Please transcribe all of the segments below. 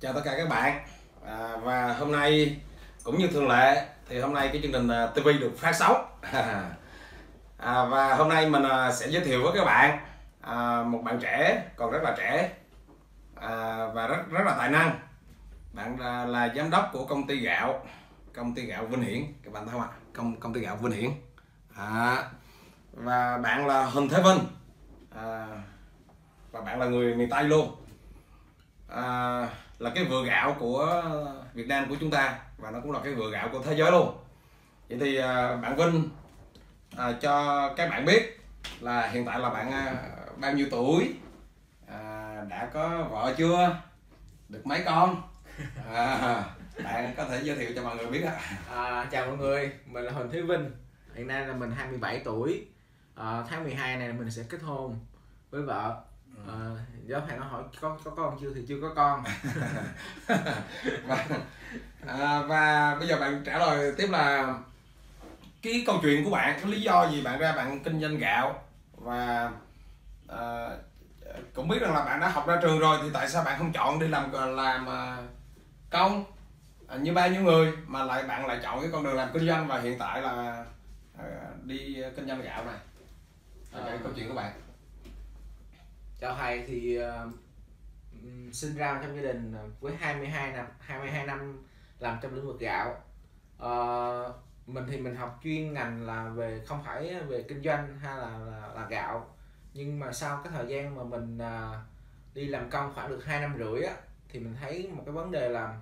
chào tất cả các bạn. À, và hôm nay cũng như thường lệ thì hôm nay cái chương trình à, TV được phát sóng. À, và hôm nay mình à, sẽ giới thiệu với các bạn à, một bạn trẻ còn rất là trẻ à, và rất rất là tài năng. Bạn là, là giám đốc của công ty gạo công ty gạo Vinh Hiển. Các bạn thấy không ạ? Công công ty gạo Vinh Hiển. À, và bạn là Huỳnh Thế Vinh. À, và bạn là người miền Tây luôn. À, là cái vựa gạo của Việt Nam của chúng ta và nó cũng là cái vựa gạo của thế giới luôn. Vậy thì à, bạn Vinh à, cho các bạn biết là hiện tại là bạn à, bao nhiêu tuổi? À, đã có vợ chưa? Được mấy con? À, bạn có thể giới thiệu cho mọi người biết ạ. À, chào mọi người, mình là Huỳnh Thế Vinh. Hiện nay là mình 27 tuổi. À, Tháng 12 này mình sẽ kết hôn với vợ à, Giáo bạn nó hỏi có có con chưa? Thì chưa có con. Và, à, và bây giờ bạn trả lời tiếp là cái câu chuyện của bạn cái lý do gì bạn ra bạn kinh doanh gạo? Và à, cũng biết rằng là bạn đã học ra trường rồi thì tại sao bạn không chọn đi làm làm công à, như bao nhiêu người mà lại bạn lại chọn cái con đường làm kinh doanh và hiện tại là à, đi kinh doanh gạo này? À, cái câu chuyện của bạn Chào thầy thì uh, sinh ra trong gia đình ờ, với 22 năm 22 năm làm trong lĩnh vực gạo. Uh, mình thì mình học chuyên ngành là về không phải về kinh doanh hay là là, là gạo. Nhưng mà sau cái thời gian mà mình uh, đi làm công khoảng được hai năm rưỡi á thì mình thấy một cái vấn đề là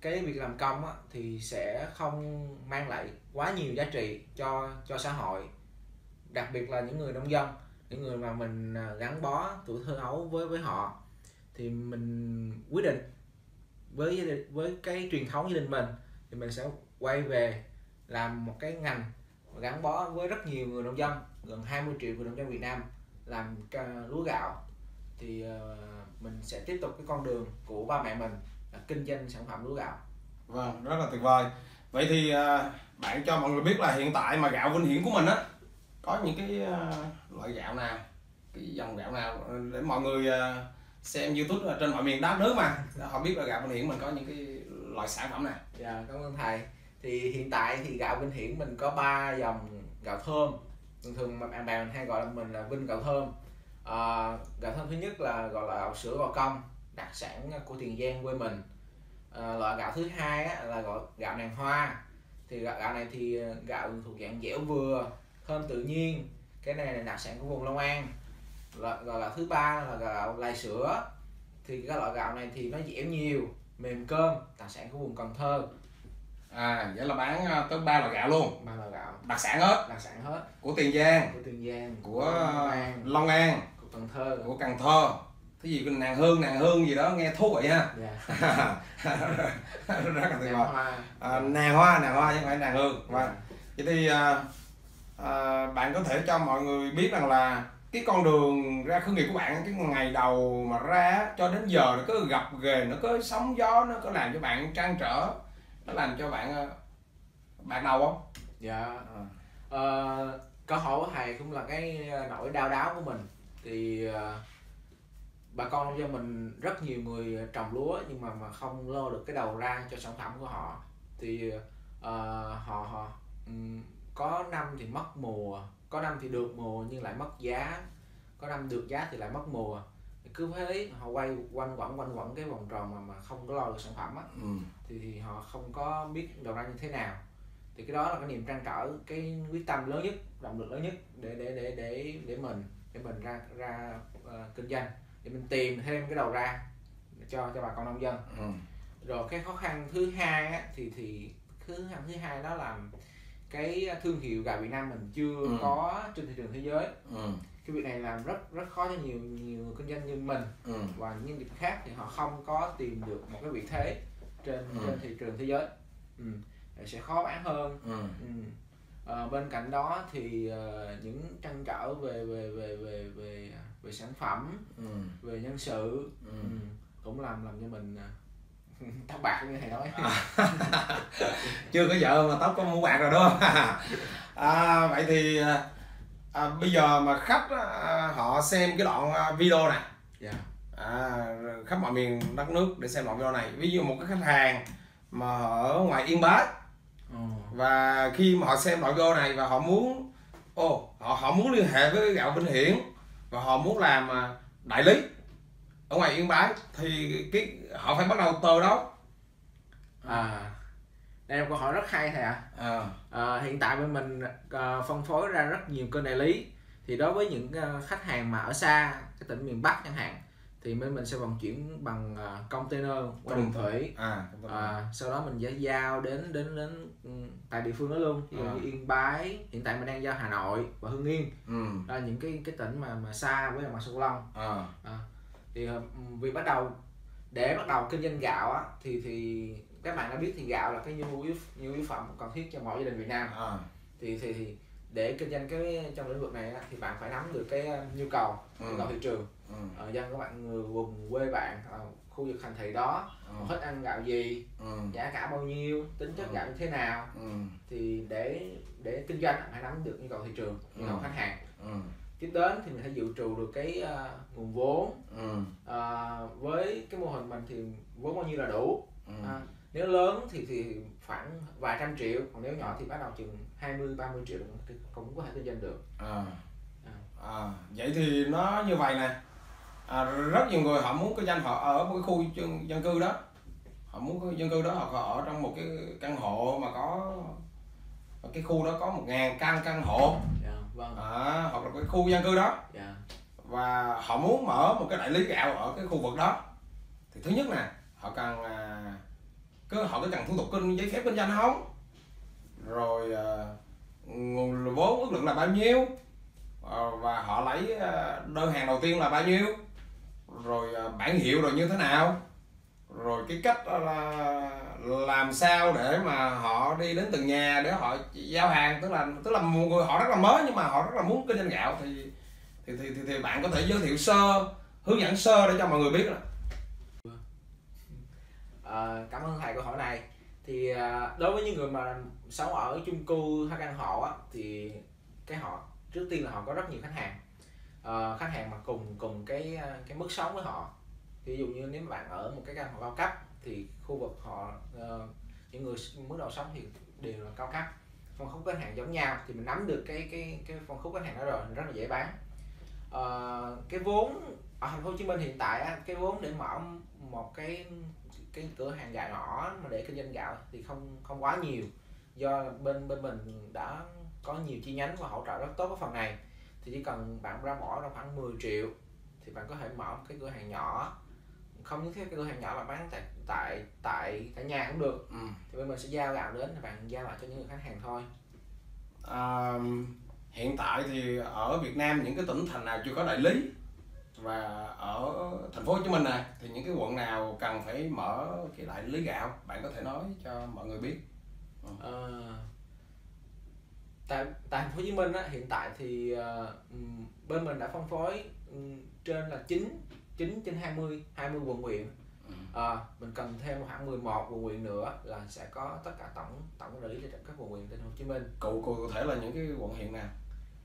cái việc làm công á thì sẽ không mang lại quá nhiều giá trị cho cho xã hội. Đặc biệt là những người nông dân những người mà mình à, gắn bó tuổi thơ ấu với với họ thì mình quyết định với gia đình- với cái truyền thống gia đình mình thì mình sẽ quay về làm một cái ngành gắn bó với rất nhiều người nông dân gần 20 triệu người nông dân Việt Nam làm lúa gạo thì à, mình sẽ tiếp tục cái con đường của ba mẹ mình là kinh doanh sản phẩm lúa gạo Vâng, rất là tuyệt vời. Vậy thì à, bạn cho mọi người biết là hiện tại mà gạo Vinh Hiển của mình á có những cái ờ, loại gạo nào, cái dòng gạo nào ờ, để mọi người ờ, xem YouTube ở trên mọi miền đất nước mà họ biết là gạo Vinh Hiển mình có những cái loại sản phẩm nào. Dạ, cảm ơn thầy. Thì hiện tại thì gạo Vinh Hiển mình có 3 dòng gạo thơm. Thường thường mà bạn bè mình hay gọi là mình là Vinh gạo thơm. À, gạo thơm thứ nhất là gọi là gạo sữa gò công, đặc sản của Tiền Giang quê mình. À, loại gạo thứ hai á, là gọi gạo nàng hoa. Thì gạo, gạo này thì gạo thuộc dạng dẻo vừa, thơm tự nhiên. Cái này là đặc sản của vùng Long An. Loại, là thứ ba là gạo lai sữa. Thì cái loại gạo này thì nó dẻo nhiều, mềm cơm, đặc sản của vùng Cần Thơ. À, vậy là bán à, tới ba loại gạo luôn, ba loại gạo đặc sản hết đặc sản hết của Tiền Giang, của Tiền Giang của Long An Long An, của Cần Thơ của Cần Thơ. Cái gì nàng hương, nàng hương gì đó nghe thú vị ha. dạ rất là tuyệt Nàng vời. hoa À, nàng hoa, nàng hoa chứ không phải nàng hương. Vâng. Dạ. Vậy thì à, à, bạn có thể cho mọi người biết rằng là cái con đường ra khởi nghiệp của bạn cái ngày đầu mà ra cho đến giờ nó có gặp ghề nó có sóng gió nó có làm cho bạn trăn trở nó làm cho bạn ờ, bạn đầu không? Dạ ờ. ờ, à, câu hỏi của thầy cũng là cái nỗi đau đáu của mình. Thì ờ, bà con nông dân mình rất nhiều người trồng lúa nhưng mà mà không lo được cái đầu ra cho sản phẩm của họ. Thì ờ, họ họ có năm thì mất mùa có năm thì được mùa nhưng lại mất giá. Có năm được giá thì lại mất mùa. Cứ thế họ quay quanh quẩn quanh quẩn cái vòng tròn mà mà không có lo được sản phẩm á. Ừ. thì, thì họ không có biết đầu ra như thế nào. Thì cái đó là cái niềm trăn trở cái quyết tâm lớn nhất động lực lớn nhất để để để để để mình để mình ra ra ờ, kinh doanh. Để mình tìm thêm cái đầu ra cho cho bà con nông dân. Ừ. rồi cái khó khăn thứ hai á, thì thì thứ khó khăn thứ hai đó là cái thương hiệu gạo Việt Nam mình chưa Ừ. có trên thị trường thế giới Ừ. cái việc này làm rất rất khó cho nhiều nhiều người kinh doanh như mình Ừ. và những nghiệp khác thì họ không có tìm được một cái vị thế trên Ừ. trên thị trường thế giới ừ. sẽ khó bán hơn Ừ. ừ. Ờ, bên cạnh đó thì ờ, những trăn trở về về về về về về sản phẩm Ừ. về nhân sự Ừ. ừ. cũng làm làm cho mình ờ, tóc bạc như thầy nói. Chưa có vợ mà tóc có mũ bạc rồi đúng không? À, vậy thì à, bây giờ mà khách à, họ xem cái đoạn à, video này dạ. À, khắp mọi miền đất nước để xem đoạn video này. Ví dụ một cái khách hàng mà ở ngoài yên bái. Ồ. và khi mà họ xem đoạn video này và họ muốn ô họ họ muốn liên hệ với gạo Vinh Hiển và họ muốn làm à, đại lý ở ngoài Yên Bái thì cái họ phải bắt đầu từ đâu à đây là câu hỏi rất hay thầy ạ. À, à, hiện tại bên mình à, phân phối ra rất nhiều kênh đại lý. Thì đối với những à, khách hàng mà ở xa cái tỉnh miền Bắc chẳng hạn thì bên mình sẽ vận chuyển bằng à, container qua đường thủy. à, à, sau đó mình sẽ giao đến đến đến ừ, tại địa phương đó luôn. Ví dụ À. như Yên Bái hiện tại mình đang giao Hà Nội và Hưng Yên. Ừ, đó là những cái cái tỉnh mà mà xa với bằng sông Long. À, thì ờ, vì bắt đầu để bắt đầu kinh doanh gạo á thì thì các bạn đã biết thì gạo là cái nhu yếu nhu yếu phẩm cần thiết cho mỗi gia đình Việt Nam. À, thì thì thì để kinh doanh cái trong lĩnh vực này á, thì bạn phải nắm được cái ờ, nhu cầu Ừ. nhu cầu thị trường. Ừ, ờ, dân của bạn người vùng quê bạn ờ, khu vực thành thị đó ừ, thích ăn gạo gì ừ, giá cả bao nhiêu tính chất Ừ. gạo như thế nào. Ừ, thì để để kinh doanh phải nắm được nhu cầu thị trường nhu cầu Ừ. khách hàng. Ừ, tiếp đến thì mình phải dự trù được cái ờ, nguồn vốn. Ừ, À, với cái mô hình mình thì vốn bao nhiêu là đủ. Ừ. à, nếu lớn thì thì khoảng vài trăm triệu còn nếu nhỏ thì bắt đầu chừng 20 30 triệu thì cũng có thể kinh doanh được. À. À. À, vậy thì nó như vậy nè. À, rất nhiều người họ muốn kinh doanh họ ở một cái khu dân, dân cư đó. Họ muốn cái dân cư đó họ ở trong một cái căn hộ mà có cái khu đó có một ngàn căn căn hộ vâng. À, hoặc là cái khu dân cư đó. Dạ. Và họ muốn mở một cái đại lý gạo ở cái khu vực đó. Thì thứ nhất nè họ cần à, cứ họ có cần thủ tục kinh giấy phép kinh doanh không? Rồi à, nguồn vốn ước lượng là bao nhiêu? Ờ, và họ lấy à, đơn hàng đầu tiên là bao nhiêu? Rồi à, bản hiệu rồi như thế nào rồi cái cách đó là làm sao để mà họ đi đến từng nhà để họ giao hàng tức là tức là một người họ rất là mới nhưng mà họ rất là muốn kinh doanh gạo. Thì thì thì thì, thì bạn có thể giới thiệu sơ hướng dẫn sơ để cho mọi người biết là à, cảm ơn thầy câu hỏi này. Thì à, đối với những người mà sống ở chung cư hay căn hộ á thì cái họ trước tiên là họ có rất nhiều khách hàng. À, khách hàng mà cùng cùng cái à, cái mức sống với họ ví dụ như nếu mà bạn ở một cái căn hộ cao cấp thì khu vực họ uh, những người mức độ sống thì đều là cao cấp. Phân khúc khách hàng giống nhau thì mình nắm được cái cái cái phân khúc khách hàng đó rồi rất là dễ bán. Uh, cái vốn ở thành phố Hồ Chí Minh hiện tại á, cái vốn để mở một cái cái cửa hàng gạo nhỏ mà để kinh doanh gạo thì không không quá nhiều. Do bên bên mình đã có nhiều chi nhánh và hỗ trợ rất tốt cái phần này. Thì chỉ cần bạn ra bỏ ra khoảng 10 triệu thì bạn có thể mở một cái cửa hàng nhỏ không nhất thiết cái cửa hàng nhỏ là bán tại tại tại tại nhà cũng được. Ừ. thì bên mình sẽ giao gạo đến bạn giao lại cho những người khách hàng thôi. À, hiện tại thì ở Việt Nam những cái tỉnh thành nào chưa có đại lý và ở thành phố Hồ Chí Minh này thì những cái quận nào cần phải mở cái đại lý gạo bạn có thể nói cho mọi người biết. Ờ, tại tại thành phố Hồ Chí Minh á, hiện tại thì ừm, bên mình đã phân phối ừm, trên là 9 9 trên 20 20 quận huyện. Ờ, mình cần thêm khoảng 11 quận huyện nữa là sẽ có tất cả tổng tổng đại lý cho các quận huyện trên Hồ Chí Minh. Cụ cụ thể là những cái quận huyện nào?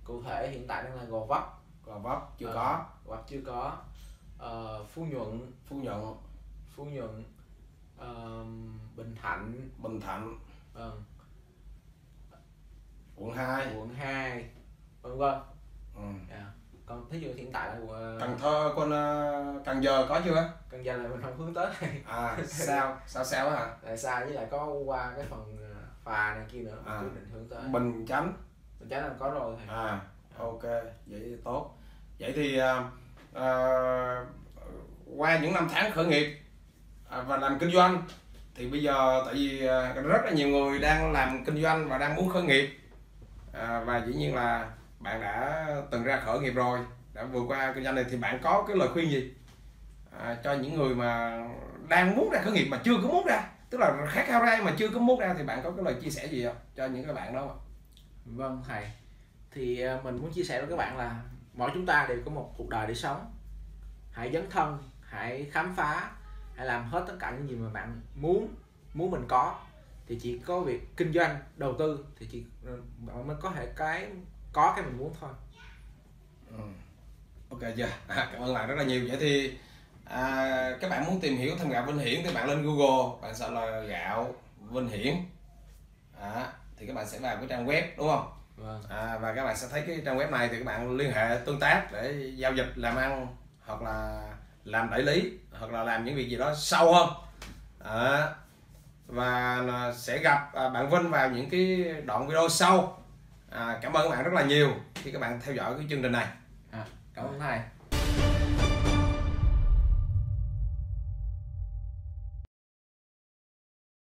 Cụ thể hiện tại đang là Gò Vấp. Gò Vấp chưa Ờ. có. Gò Vấp chưa có. Ờ, Phú Nhuận. Phú Nhuận. Phú Nhuận. Ờm, Bình Thạnh. Bình Thạnh. Ờ, quận 2 quận 2 vân vân. Ừ. Dạ. Còn thí dụ hiện tại là quận- Cần Thơ con ờ, Cần Giờ có chưa? Cần Giờ là mình không hướng tới. À sao? Sao sao hả? Tại sao? Với lại có qua cái phần ờ, phà này kia nữa À. quyết định hướng tới. Bình Chánh. Mình chắc là có rồi thầy. À ok vậy thì tốt. Vậy thì à, à, qua những năm tháng khởi nghiệp à, và làm kinh doanh thì bây giờ tại vì à, rất là nhiều người đang làm kinh doanh và đang muốn khởi nghiệp. À, và dĩ nhiên là bạn đã từng ra khởi nghiệp rồi đã vượt qua kinh doanh này thì bạn có cái lời khuyên gì? À, cho những người mà đang muốn ra khởi nghiệp mà chưa có muốn ra tức là khát khao ra mà chưa có muốn ra thì bạn có cái lời chia sẻ gì không? Cho những cái bạn đó không? vâng thầy. Thì à, mình muốn chia sẻ với các bạn là mỗi chúng ta đều có một cuộc đời để sống. Hãy dấn thân hãy khám phá hãy làm hết tất cả những gì mà bạn muốn muốn mình có. Thì chỉ có việc kinh doanh đầu tư thì chỉ ờ, mới có thể cái có cái mình muốn thôi. Ừ. ok chưa à, cảm ơn bạn rất là nhiều. Vậy thì à, các bạn muốn tìm hiểu thêm gạo Vinh Hiển thì bạn lên Google bạn sợ là gạo Vinh Hiển. À, thì các bạn sẽ vào cái trang web đúng không? Vâng. À, và các bạn sẽ thấy cái trang web này thì các bạn liên hệ tương tác để giao dịch làm ăn hoặc là làm đại lý hoặc là làm những việc gì đó sâu hơn à, và sẽ gặp à, bạn Vinh vào những cái đoạn video sau à, cảm ơn các bạn rất là nhiều khi các bạn theo dõi cái chương trình này. À, cảm ơn thầy